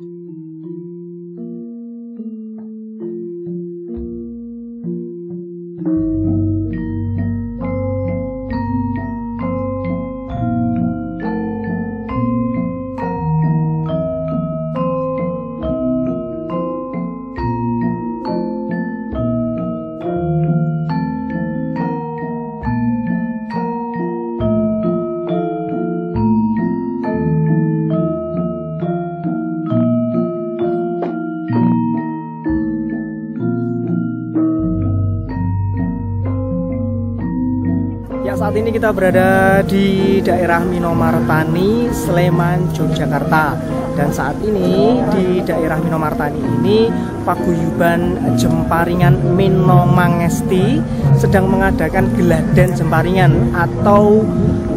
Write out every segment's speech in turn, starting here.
Mm-hmm. Saat ini kita berada di daerah Minomartani, Sleman, Yogyakarta. Dan saat ini di daerah Minomartani ini Paguyuban Jemparingan Minomangesti sedang mengadakan geladan Jemparingan atau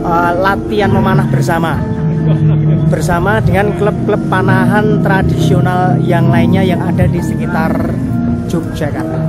uh, latihan memanah bersama bersama dengan klub-klub panahan tradisional yang lainnya yang ada di sekitar Yogyakarta.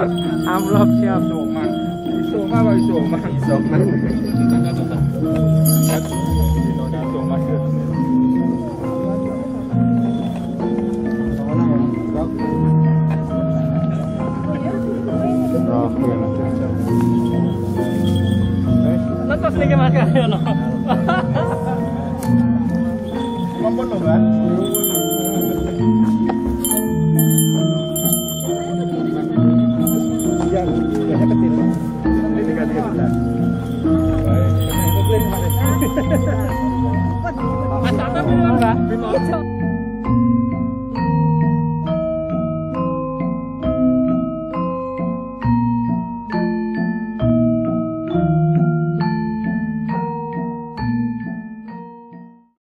Amplop siap soman soman pak soman soman Lepas nih kemakan ya no. Mampu lo kan? Hãy subscribe cho kênh Ghiền Mì Gõ Để không bỏ lỡ những video hấp dẫn